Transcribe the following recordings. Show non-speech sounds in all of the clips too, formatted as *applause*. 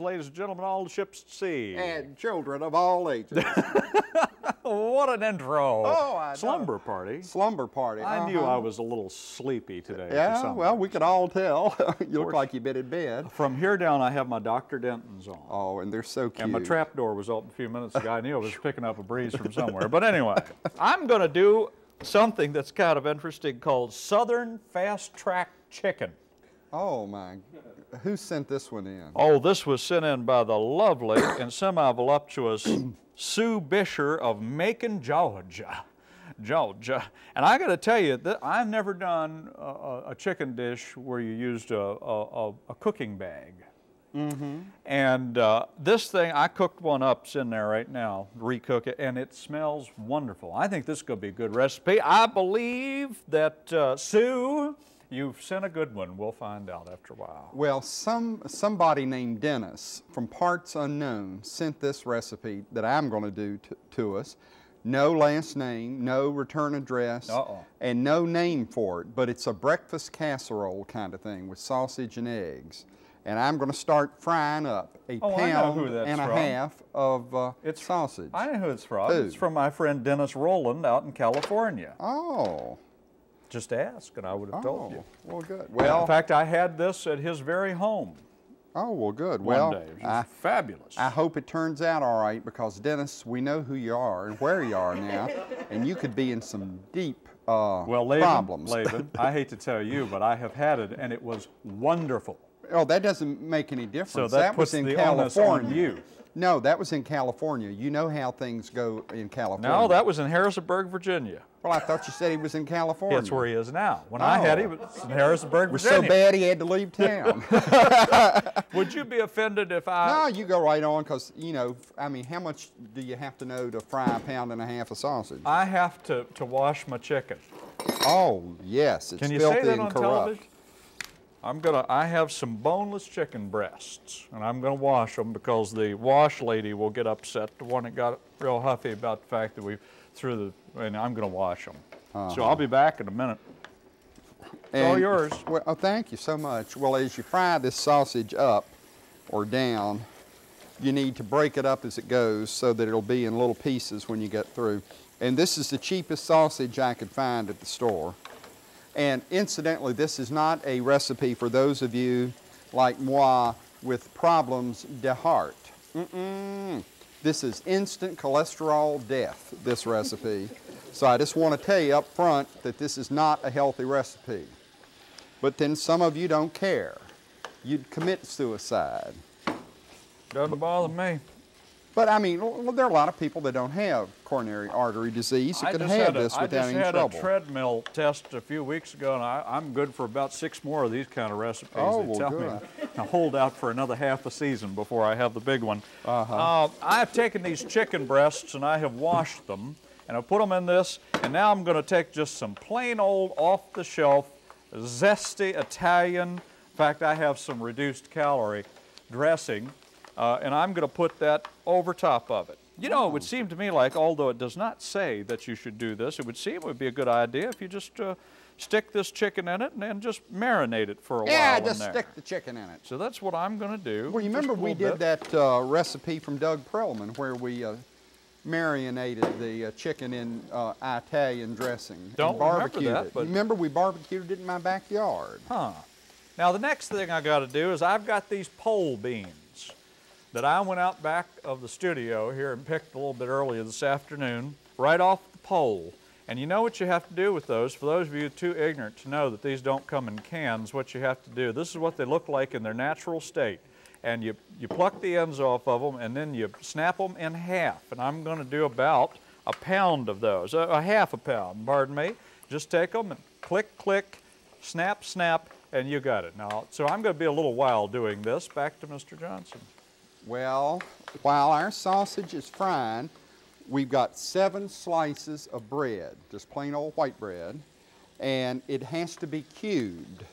Well, hi there, boys and girls, ladies and gentlemen, all ships at sea. And children of all ages. *laughs* what an intro. Oh, I know. Slumber party. Slumber party. I knew uh-huh. I was a little sleepy today. Yeah, well, we could all tell. *laughs* you look like you've been in bed. From here down, I have my Dr. Denton's on. Oh, and they're so cute. And my trap door was open a few minutes ago. I knew I was *laughs* picking up a breeze from somewhere. But anyway, I'm going to do something that's kind of interesting called Southern Fast Track Chicken. Oh, my. Who sent this one in? Oh, this was sent in by the lovely and semi-voluptuous *coughs* Sue Bisher of Macon, Georgia. Georgia. And I got to tell you, that I've never done a, a- chicken dish where you used a, a, a- cooking bag. And uh, this thing, I cooked one up, it's in there right now, recook it, and it smells wonderful. I think this is going to be a good recipe. I believe that, uh, Sue, you've sent a good one. We'll find out after a while. Well, some somebody named Dennis from parts unknown sent this recipe that I'm going to do to, us. No last name, no return address, Uh-oh. and no name for it. But it's a breakfast casserole kind of thing with sausage and eggs. And I'm going to start frying up a Oh, pound and a from. half of uh, It's- sausage. I know who it's from. Who? It's from my friend Dennis Rowland out in California. oh, Just ask, and I would have told oh, you. well, good. Well, in fact, I had this at his very home oh, well, good. one Well, day. It was I, fabulous. I hope it turns out all right because Dennis, we know who you are and where you are now, *laughs* and you could be in some deep uh, well, Laban, problems. Laban, *laughs* I hate to tell you, but I have had it, and it was wonderful. oh, that doesn't make any difference. So that was puts in the onus California. on you. No, that was in California. You know how things go in California. No, that was in Harrisonburg, Virginia. Well, I thought you said he was in California. That's where he is now. When I had Oh. him, it was in Harrisonburg, It was so bad he had to leave town. *laughs* *laughs* Would you be offended if I? no, you go right on because, you know, I mean, how much do you have to know to fry a pound and a half of sausage? I have to, to wash my chicken. oh, yes, it's Can you filthy say that and on corrupt. television? I'm gonna. I have some boneless chicken breasts, and I'm gonna wash them because the wash lady will get upset. The one that got real huffy about the fact that we threw the. And I'm gonna wash them. Uh-huh. So I'll be back in a minute. all And- yours. Well, oh, thank you so much. Well, as you fry this sausage up or down, you need to break it up as it goes so that it'll be in little pieces when you get through. And this is the cheapest sausage I could find at the store. And incidentally, this is not a recipe for those of you like moi with problems de heart. Mm-mm. This is instant cholesterol death, this recipe. So I just want to tell you up front that this is not a healthy recipe. But then some of you don't care. You'd commit suicide. Doesn't bother me. But I mean, well, there are a lot of people that don't have coronary artery disease that I could have had, a, this I just had trouble. a treadmill test a few weeks ago, and I, I'm good for about six more of these kind of recipes. Oh, they well, tell good. me to hold out for another half a season before I have the big one. Uh-huh. Uh, I have taken these chicken breasts and I have washed them, and I put them in this, and now I'm going to take just some plain old off-the-shelf, zesty Italian. In fact, I have some reduced calorie dressing, uh, and I'm going to put that over top of it. You know, it would seem to me like, although it does not say that you should do this, it would seem it would be a good idea if you just uh, stick this chicken in it and then just marinate it for a yeah, while in just stick the chicken in it. So that's what I'm going to do. Well, you remember we did bit. that uh, recipe from Doug Perlman where we uh, marinated the uh, chicken in uh, Italian dressing Don't and remember that, but- Remember we barbecued it in my backyard. Huh. Now the next thing I got to do is I've got these pole beans that I went out back of the studio here and picked a little bit earlier this afternoon, right off the pole. And you know what you have to do with those? For those of you too ignorant to know that these don't come in cans, what you have to do, this is what they look like in their natural state. And you, you pluck the ends off of them and then you snap them in half. And I'm going to do about a pound of those, a, a half a pound, pardon me. Just take them and click, click, snap, snap, and you got it. Now, so I'm going to be a little while doing this. Back to Mr. Johnson. Well, while our sausage is frying, we've got seven slices of bread, just plain old white bread, and it has to be cubed.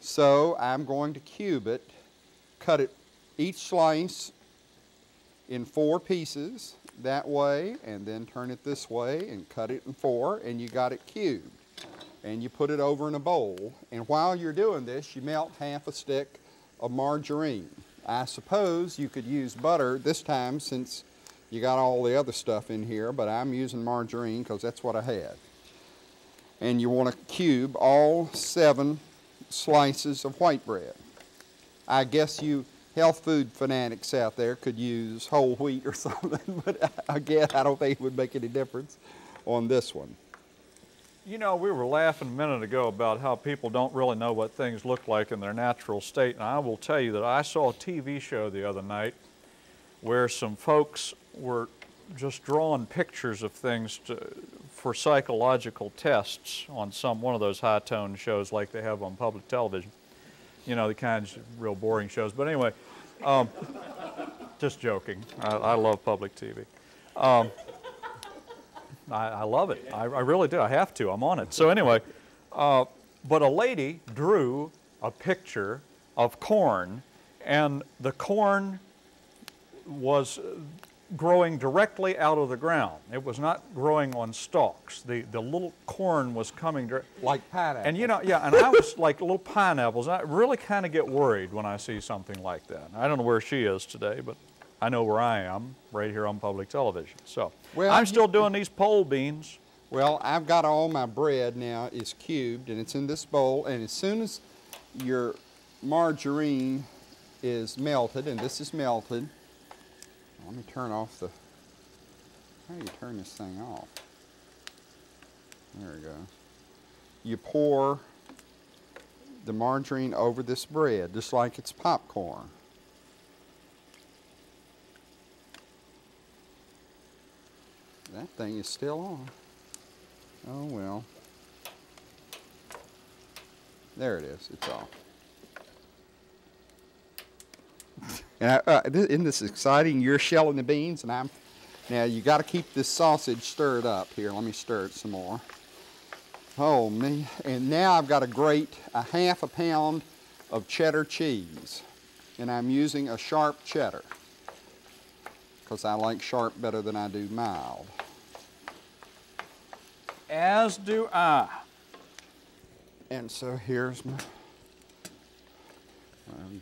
So I'm going to cube it, cut it each slice in four pieces that way, and then turn it this way and cut it in four, and you got it cubed. And you put it over in a bowl, and while you're doing this, you melt half a stick of margarine. I suppose you could use butter this time since you got all the other stuff in here, but I'm using margarine because that's what I had. And you want to cube all seven slices of white bread. I guess you health food fanatics out there could use whole wheat or *laughs* something, but again, I don't think it would make any difference on this one. You know, we were laughing a minute ago about how people don't really know what things look like in their natural state, and I will tell you that I saw a TV show the other night where some folks were just drawing pictures of things to, for psychological tests on some one of those high-tone shows like they have on public television. You know, the kinds of real boring shows. But anyway, um, *laughs* just joking. I, I, love public TV. Um, I, I, love it. I, I, really do. I have to. I'm on it. So anyway, uh, but a lady drew a picture of corn, and the corn was growing directly out of the ground. It was not growing on stalks. The, the little corn was coming direct. Like pineapples. And you know, yeah, and I was *laughs* like little pineapples. I really kind of get worried when I see something like that. I don't know where she is today, but I know where I am, right here on public television. So well, I'm still doing these pole beans. Well, I've got all my bread now is cubed and it's in this bowl and as soon as your margarine is melted, and this is melted, let me turn off the, how do you turn this thing off? There we go. You pour the margarine over this bread, just like it's popcorn. That thing is still on. Oh well. There it is, it's off. *laughs* And uh, isn't this exciting? You're shelling the beans, and I'm. Now you got to keep this sausage stirred up. Here, let me stir it some more. Oh me! And now I've got to grate a half a pound of cheddar cheese, and I'm using a sharp cheddar because I like sharp better than I do mild. As do I. And so here's my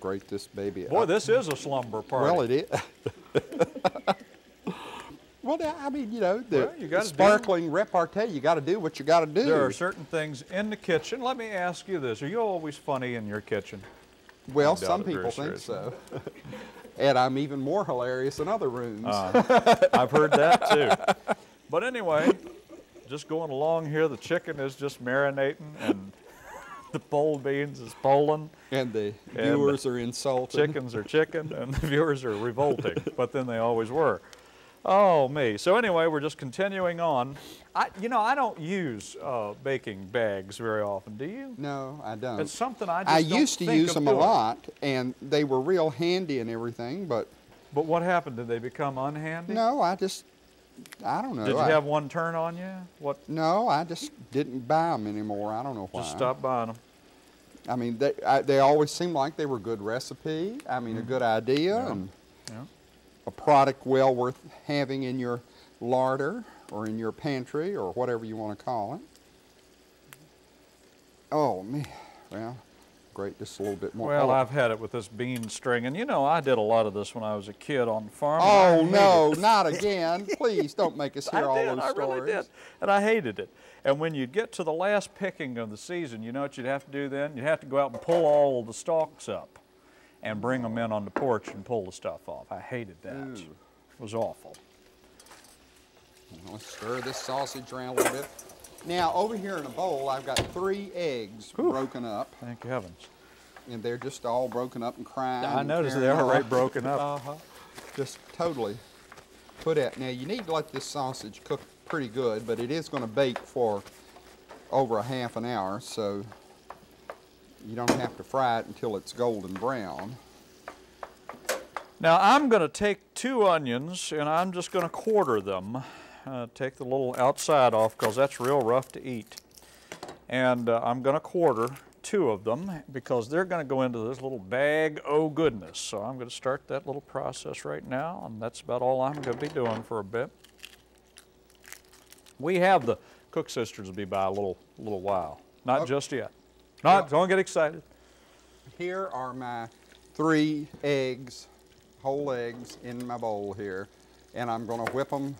grate this baby Boy, up. this is a slumber party. Well, it is. *laughs* well, I mean, you know, the, well, you sparkling do, repartee, you got to do what you got to do. There are certain things in the kitchen. Let me ask you this. Are you always funny in your kitchen? Well, some people think so. *laughs* and I'm even more hilarious in other rooms. Uh, I've heard that too. *laughs* But anyway, just going along here, the chicken is just marinating and *laughs* the pole beans is polling. And the viewers and are insulting. Chickens are chicken, and the *laughs* viewers are revolting, but then they always were. Oh, me. So anyway, we're just continuing on. I, you know, I don't use uh, baking bags very often. Do you? No, I don't. It's something I just I used to use them doing. a lot, and they were real handy and everything, but... But what happened? Did they become unhandy? No, I just I don't know. Did you I, have one turn on you? What? No, I just didn't buy them anymore. I don't know why. Just stop buying them. I mean, they I, they always seemed like they were a good recipe. I mean, mm a good idea yeah. and yeah. a product well worth having in your larder or in your pantry or whatever you want to call it. Oh me, well, great, just a little bit more. Well, I've had it with this bean string, and you know, I did a lot of this when I was a kid on the farm. Oh, no, not *laughs* again. Please don't make us hear I all did, those I stories. I really did, and I hated it. And when you'd get to the last picking of the season, you know what you'd have to do then? You'd have to go out and pull all the stalks up and bring them in on the porch and pull the stuff off. I hated that. Ooh. It was awful. Let's stir this sausage around a little bit. Now, over here in a bowl, I've got three eggs Whew. broken up. Thank heavens. And they're just all broken up and crying. I noticed they are right broken up. Uh -huh. Just totally put out. Now, you need to let this sausage cook pretty good, but it is going to bake for over a half an hour, so you don't have to fry it until it's golden brown. Now, I'm going to take two onions, and I'm just going to quarter them uh, take the little outside off because that's real rough to eat. And uh, I'm going to quarter two of them because they're going to go into this little bag oh goodness. So I'm going to start that little process right now and that's about all I'm going to be doing for a bit. We have the Cook Sisters will be by a little, little while. Not okay. just yet. Not, well, don't get excited. Here are my three eggs, whole eggs in my bowl here, and I'm going to whip them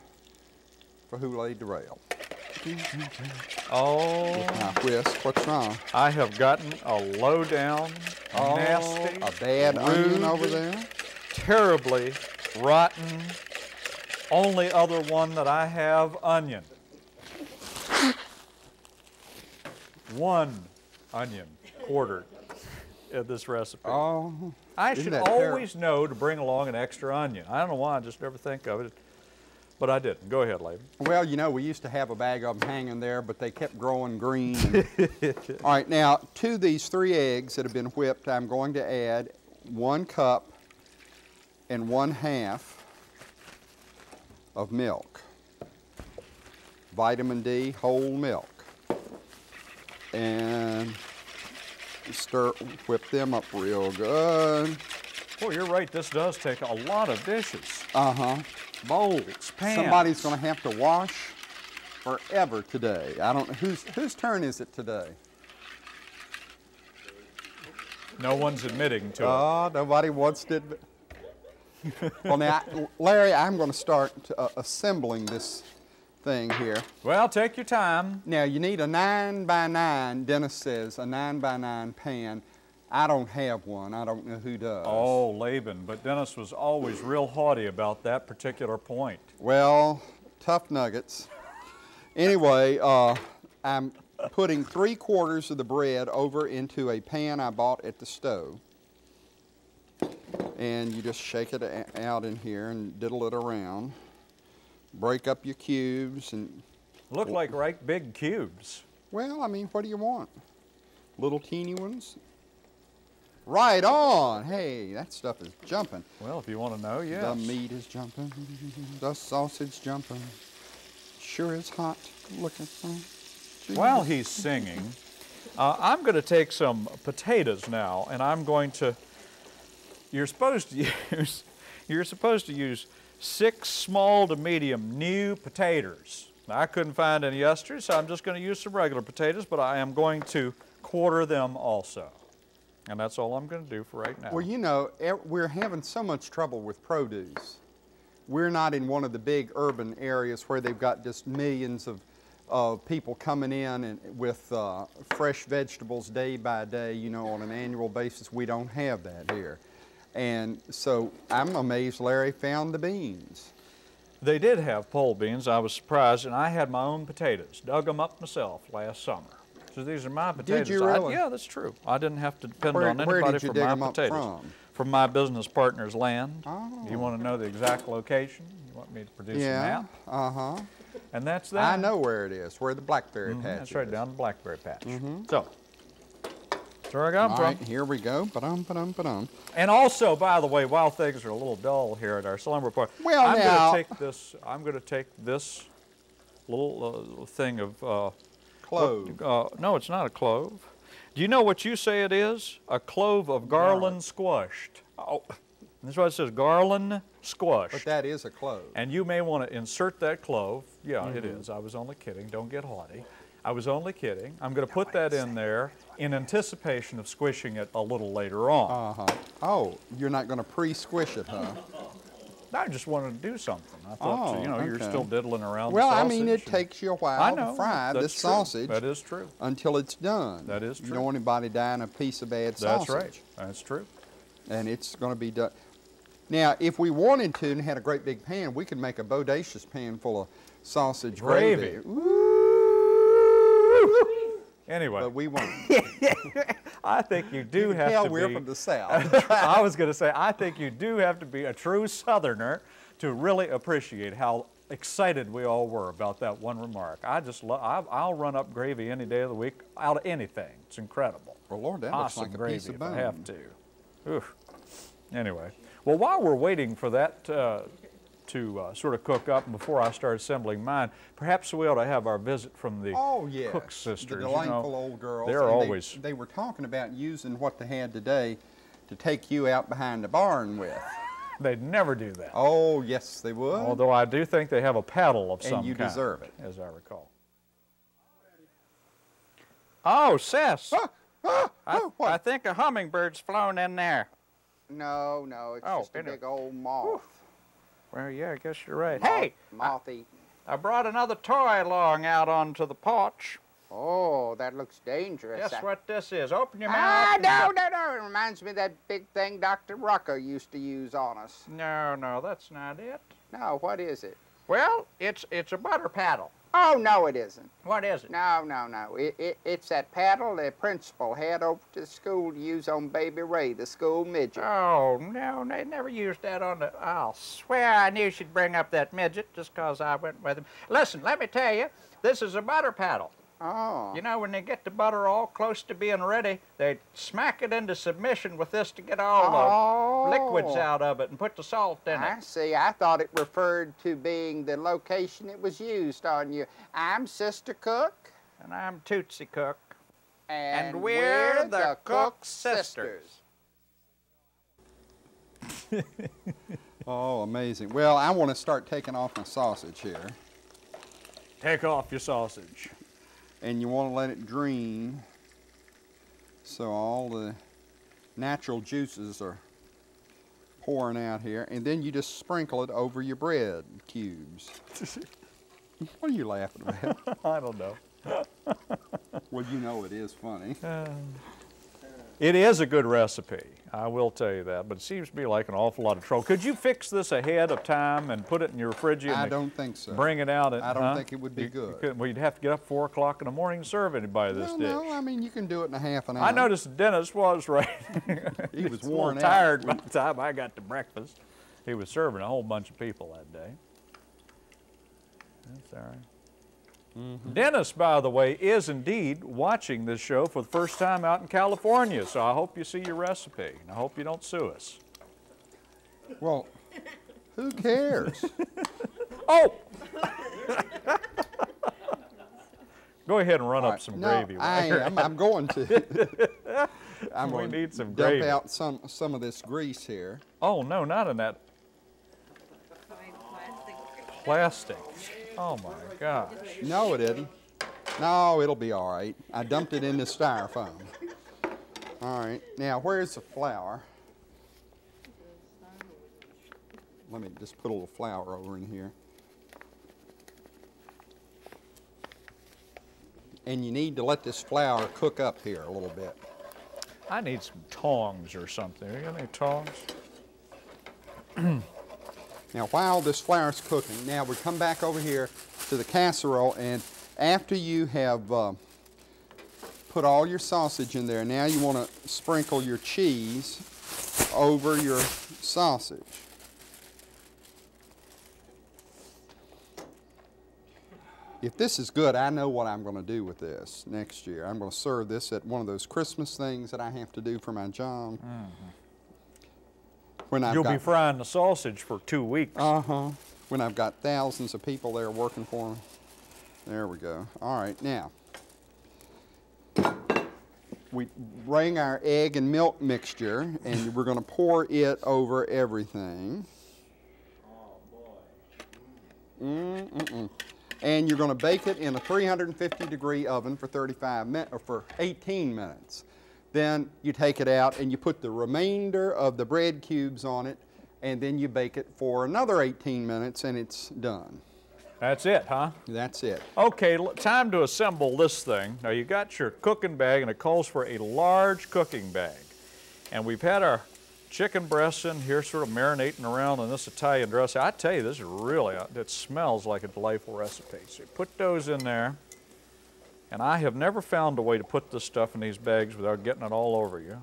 for who laid the rail. Oh, With My whisk, what's wrong? I have gotten a low down, Oh, nasty, a bad onion rude, over there. terribly rotten, only other one that I have, onion. One onion quartered in this recipe. Oh, I should that terrible? always know to bring along an extra onion. I don't know why, I just never think of it. But I didn't. Go ahead, Laban. Well, you know, we used to have a bag of them hanging there, but they kept growing green. and- *laughs* All right, now to these three eggs that have been whipped, I'm going to add one cup and one half of milk. Vitamin D, whole milk. And stir, whip them up real good. Well, you're right. This does take a lot of dishes. Uh-huh. Bowls, pans. Somebody's going to have to wash forever today. I don't know whose whose turn is it today. No one's admitting to it. Oh, nobody wants to. admit- *laughs* well, now, Larry, I'm going to start uh, assembling this thing here. Well, take your time. Now, you need a nine by nine. Dennis says a nine by nine pan. I don't have one. I don't know who does. Oh, Laban. But Dennis was always real haughty about that particular point. Well, tough nuggets. Anyway, uh, I'm putting three quarters of the bread over into a pan I bought at the stove. And you just shake it out in here and diddle it around. Break up your cubes and, Look like right big cubes. well, I mean, what do you want? Little teeny ones? Right on. Hey, that stuff is jumping. Well, if you want to know, yes. The meat is jumping, the sausage jumping. Sure is hot. Look at that. While he's singing, uh, I'm going to take some potatoes now, and I'm going to. You're supposed to *laughs* use. You're supposed to use six small to medium new potatoes. Now, I couldn't find any yesterday, so I'm just going to use some regular potatoes, but I am going to quarter them also. And that's all I'm going to do for right now. Well, you know, we're having so much trouble with produce. We're not in one of the big urban areas where they've got just millions of, of people coming in and with uh, fresh vegetables day by day, you know, on an annual basis. We don't have that here. And so I'm amazed Larry found the beans. They did have pole beans. I was surprised, and I had my own potatoes. Dug them up myself last summer. So these are my potatoes. you I- yeah, that's true. I didn't have to depend Where- on where anybody did you for dig my potatoes. from? From my business partner's land. Oh. You want to know the exact location? You want me to produce a yeah. map? Uh huh. And that's that. I know where it is, where the blackberry Mhm, patch That's right is. down the blackberry patch. Mm -hmm. So, that's where I got All from. right, here we go. Ba-dum, ba-dum, ba-dum. And also, by the way, while things are a little dull here at our slumber party, Well, I'm now- going to take this. I'm going to take this little uh, thing of uh, Clove. Uh, no, it's not a clove. Do you know what you say it is? A clove of garland squashed. Oh, that's why it says garland squashed. But that is a clove. and you may want to insert that clove. Yeah, it Mm-hmm. is. I was only kidding. Don't get haughty. I was only kidding. I'm going to put that in there in anticipation of squishing it a little later on. Uh huh. Oh, you're not going to pre-squish it, huh? I just wanted to do something. I thought, Oh, you know, you're still diddling around Well, I mean, it takes you a while I know. to fry this true. sausage That is true. until it's done. That is true. You don't want anybody dying a piece of bad sausage. That's right. That's true. And it's going to be done. Now, if we wanted to and had a great big pan, we could make a bodacious pan full of sausage Gravy. gravy. Anyway, But we won't. *laughs* I think you do have Hell, to we're be. from the south. *laughs* I was going to say, I think you do have to be a true Southerner to really appreciate how excited we all were about that one remark. I just love. I'll run up gravy any day of the week out of anything. It's incredible. well, Lord, that looks awesome like a gravy piece of bone. I have to. Oof. Anyway, well, while we're waiting for that uh, to uh, sort of cook up, and before I start assembling mine, perhaps we ought to have our visit from the Oh, yeah. Cook sisters. The you know. delightful old girls. They're and always They, were talking about using what they had today to take you out behind the barn with. *laughs* They'd never do that. Oh, yes, they would. Although I do think they have a paddle of And some you deserve it. as I recall. Oh, Sess, Ah, ah, I, oh. I think a hummingbird's flown in there. No, no, it's Oh, just a big old moth. Well, yeah, I guess you're right. Moth- Hey, moth eaten. I brought another toy along out onto the porch. Oh, that looks dangerous. Guess That- what this is? Open your mouth. Ah, no, no, no. It reminds me of that big thing Dr. Rucker used to use on us. No, no, that's not it. No, what is it? Well, it's it's a butter paddle. Oh, no, it isn't. What is it? No, no, no. It, it, it's that paddle the principal had over to the school to use on Baby Ray, the school midget. Oh, no, they never used that on the. I'll swear I knew she'd bring up that midget just 'cause I went with him. Listen, let me tell you, this is a butter paddle. Oh. You know, when they get the butter all close to being ready, they smack it into submission with this to get all oh. the liquids out of it and put the salt in I it. I see. I thought it referred to being the location it was used on you. I'm Sister Cook. And I'm Tootsie Cook. And, And we're the Cook sisters. *laughs* oh, amazing. Well, I want to start taking off my sausage here. Take off your sausage. And you want to let it drain so all the natural juices are pouring out here. And then you just sprinkle it over your bread cubes. *laughs* what are you laughing about? *laughs* I don't know. well, you know it is funny. Uh, it is a good recipe, I will tell you that, but it seems to be like an awful lot of trouble. Could you fix this ahead of time and put it in your refrigerator? I don't think so. Bring it out. At, I don't huh? think it would be You- you good. well, you'd have to get up four o'clock in the morning to serve anybody this well, dish. no, I mean you can do it in a half an hour. I noticed Dennis was right. *laughs* He was worn out. tired by the time I got to breakfast. He was serving a whole bunch of people that day. That's all right. Mm-hmm. Dennis, by the way, is indeed watching this show for the first time out in California, so I hope you see your recipe. and I hope you don't sue us. Well, who cares? *laughs* Oh! Go ahead and run All up right, some no, gravy. I am. I'm going to. *laughs* I'm We going need some dump gravy. out some some of this grease here. Oh, no, not in that plastic. Oh, my gosh. No, it isn't. No, it'll be all right. I dumped it in the styrofoam. All right. Now, where's the flour? Let me just put a little flour over in here. And you need to let this flour cook up here a little bit. I need some tongs or something. You got any tongs? *clears throat* Now, while this flour is cooking, now we come back over here to the casserole, and after you have uh, put all your sausage in there, now you want to sprinkle your cheese over your sausage. If this is good, I know what I'm going to do with this next year. I'm going to serve this at one of those Christmas things that I have to do for my job. When I've You'll be frying the sausage for two weeks. uh huh. When I've got thousands of people there working for me. There we go. All right, now. We bring our egg and milk mixture and we're going to pour it over everything. Oh boy. Mm-mm-mm. And you're going to bake it in a 350 degree oven for 35 minutes or for 18 minutes. Then you take it out and you put the remainder of the bread cubes on it and then you bake it for another 18 minutes and it's done. That's it, huh? That's it. Okay, time to assemble this thing. Now you got your cooking bag and it calls for a large cooking bag. And we've had our chicken breasts in here sort of marinating around in this Italian dressing. I tell you, this is really, uh, it smells like a delightful recipe. So you put those in there. And I have never found a way to put this stuff in these bags without getting it all over you.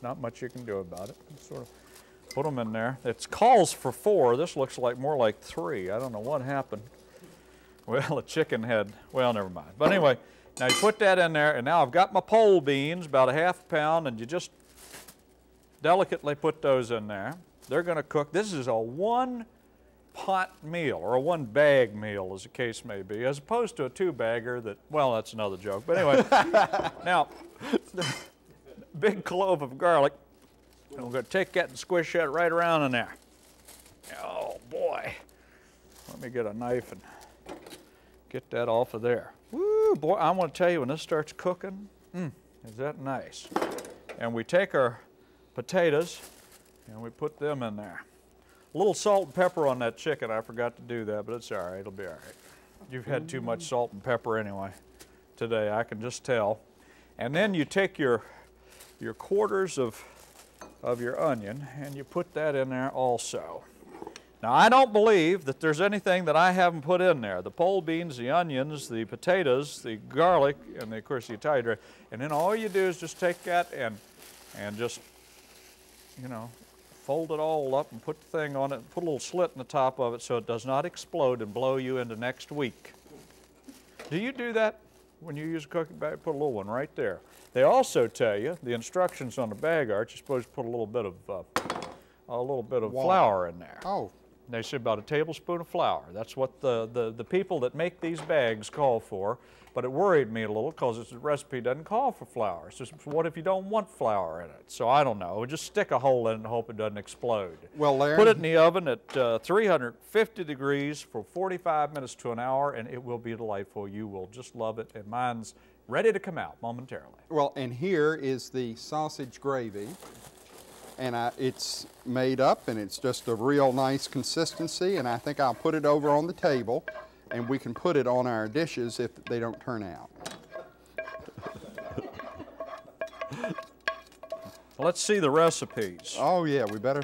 Not much you can do about it. Sort of put them in there. It calls for four. This looks like more like three. I don't know what happened. *laughs* Well, a chicken had, well, never mind. But anyway, now you put that in there, and now I've got my pole beans, about a half pound, and you just delicately put those in there. They're going to cook. This is a one pot meal, or a one bag meal, as the case may be, as opposed to a two bagger that, well, that's another joke. But anyway, *laughs* now, big clove of garlic. And we're going to take that and squish that right around in there. Oh, boy. Let me get a knife and get that off of there. Woo, boy, I want to tell you, when this starts cooking, mm, is that nice. And we take our potatoes And we put them in there. A little salt and pepper on that chicken. I forgot to do that, but it's all right. It'll be all right. You've had too much salt and pepper anyway today. I can just tell. And then you take your your quarters of of your onion and you put that in there also. Now I don't believe that there's anything that I haven't put in there. The pole beans, the onions, the potatoes, the garlic, and the, of course the Italian dressing. And then all you do is just take that and and just you know fold it all up and put the thing on it put a little slit in the top of it so it does not explode and blow you into next week. Do you do that when you use a cooking bag? Put a little one right there. They also tell you, the instructions on the bag are, you're supposed to put a little bit of, uh, a little bit of Water. flour in there. Oh, They say about a tablespoon of flour. That's what the, the, the people that make these bags call for. But it worried me a little because the recipe doesn't call for flour. So what if you don't want flour in it? So I don't know. Just stick a hole in it and hope it doesn't explode. Well, Larry- Put it in the oven at uh, 350 degrees for 45 minutes to an hour, and it will be delightful. You will just love it. And mine's ready to come out momentarily. well, and here is the sausage gravy. And I, it's made up and it's just a real nice consistency. And I think I'll put it over on the table and we can put it on our dishes if they don't turn out. Let's see the recipes. Oh, yeah, we better.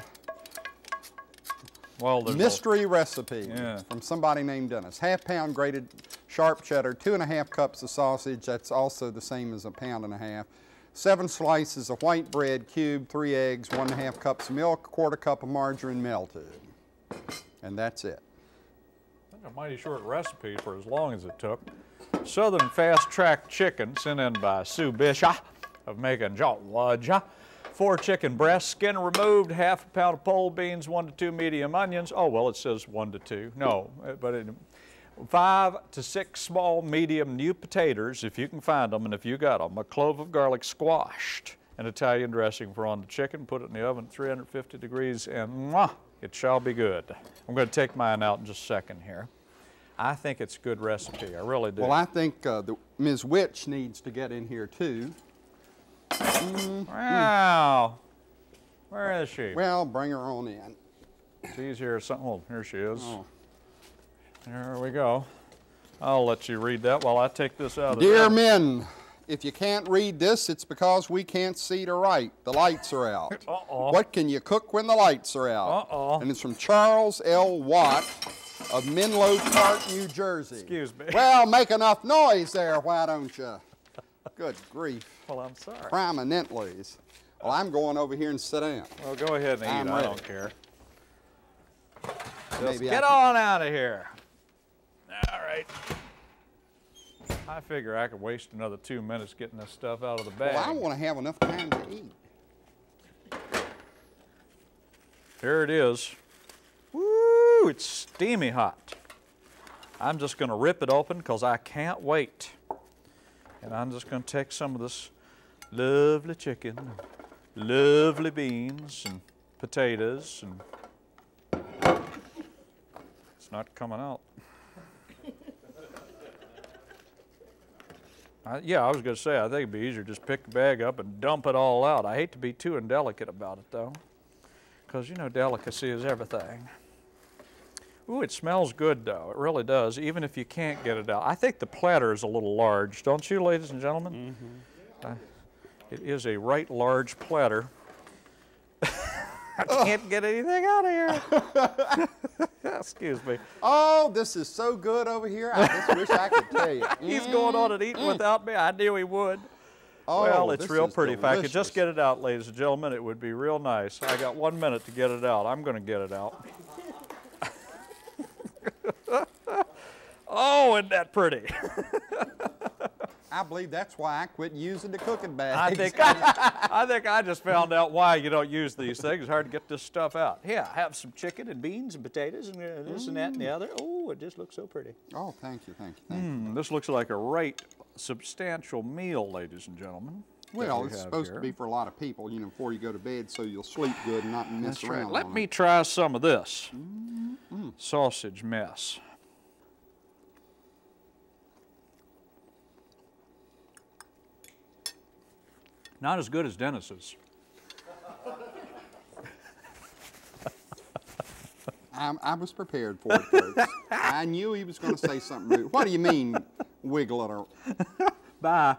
Well, there's a- Mystery recipe Yeah. from somebody named Dennis. Half pound grated sharp cheddar, two and a half cups of sausage. That's also the same as a pound and a half. Seven slices of white bread, cube, three eggs, one and a half cups of milk, a quarter cup of margarine melted. And that's it. That's a mighty short recipe for as long as it took. Southern Fast Track Chicken sent in by Sue Bishop of Macon, Georgia. Four chicken breasts, skin removed, half a pound of pole beans, one to two medium onions. Oh, well, it says one to two. No, but it, five to six small, medium new potatoes, if you can find them and if you got them. A clove of garlic squashed, an Italian dressing for on the chicken. Put it in the oven at 350 degrees, and mwah, it shall be good. I'm going to take mine out in just a second here. I think it's a good recipe. I really do. Well, I think uh, the, Ms. Witch needs to get in here too. wow. Where is she? Well, bring her on in. She's here. Some, oh, here she is. Oh. There we go. I'll let you read that while I take this out Dear men, if you can't read this, it's because we can't see to write. The lights are out. *laughs* Uh-oh. What can you cook when the lights are out? Uh-oh. And it's from Charles L. Watt of Menlo Park, New Jersey. Excuse me. Well, make enough noise there, why don't you? Good grief. *laughs* Well, I'm sorry. Prominently's. Well, I'm going over here and sit down. Well, go ahead and eat. I'm I ready. don't care. Just Maybe I get on out of here. Right. I figure I could waste another two minutes getting this stuff out of the bag. Well, I want to have enough time to eat. Here it is. Woo, it's steamy hot. I'm just going to rip it open because I can't wait. And I'm just going to take some of this lovely chicken, lovely beans, and potatoes, and it's not coming out. I, yeah, I was going to say, I think it'd be easier just pick the bag up and dump it all out. I hate to be too indelicate about it, though because you know delicacy is everything. Ooh, it smells good though. It really does, even if you can't get it out. I think the platter is a little large, don't you, ladies and gentlemen? Uh, it is a right large platter. I can't get anything out of here. *laughs* Excuse me. Oh, this is so good over here. I just wish I could tell you. *laughs* He's going on and eating without me. I knew he would. Oh, well, it's real pretty. If I could just get it out, ladies and gentlemen, it would be real nice. I got one minute to get it out. I'm going to get it out. *laughs* oh, isn't that pretty? I believe that's why I quit using the cooking bag. I think *laughs* I, think I just found out why you don't use these things. It's hard to get this stuff out. Yeah, have some chicken and beans and potatoes and uh, this and that and the other. Oh, it just looks so pretty. Oh, thank you, thank you, thank you. Mm, this looks like a right substantial meal, ladies and gentlemen. Well, we it's supposed here. to be for a lot of people, you know, before you go to bed, so you'll sleep good and not mess That's right. around. Let on me it. try some of this sausage mess. Not as good as Dennis's. I i was prepared for it, folks. *laughs* I knew he was going to say something rude. What do you mean, wiggle it? Bye.